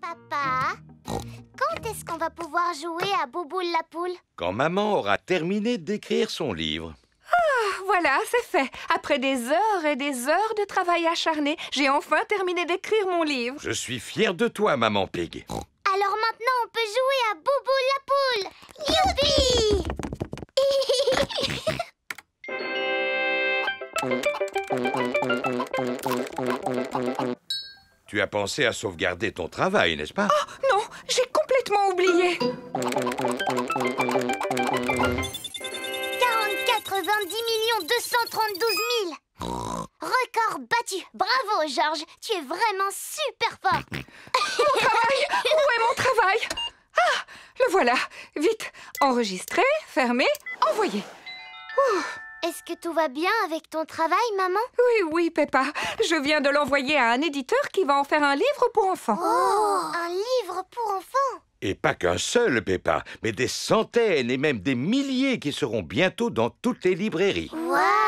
Papa, quand est-ce qu'on va pouvoir jouer à Bouboule la poule? Quand maman aura terminé d'écrire son livre. Ah, voilà, c'est fait. Après des heures et des heures de travail acharné, j'ai enfin terminé d'écrire mon livre. Je suis fier de toi, maman Pig. Alors maintenant, on peut jouer à Bouboule la poule Youpi Tu as pensé à sauvegarder ton travail, n'est-ce pas? Oh non, j'ai complètement oublié. 44 20 millions 232 000 Record battu. Bravo, Georges. Tu es vraiment super fort. Mon travail. Où est mon travail? Ah, le voilà. Vite, enregistrer, fermer, envoyer Ouh. Est-ce que tout va bien avec ton travail, maman? Oui, oui, Peppa. Je viens de l'envoyer à un éditeur qui va en faire un livre pour enfants. Oh Un livre pour enfants? Et pas qu'un seul, Peppa, mais des centaines et même des milliers qui seront bientôt dans toutes les librairies. Waouh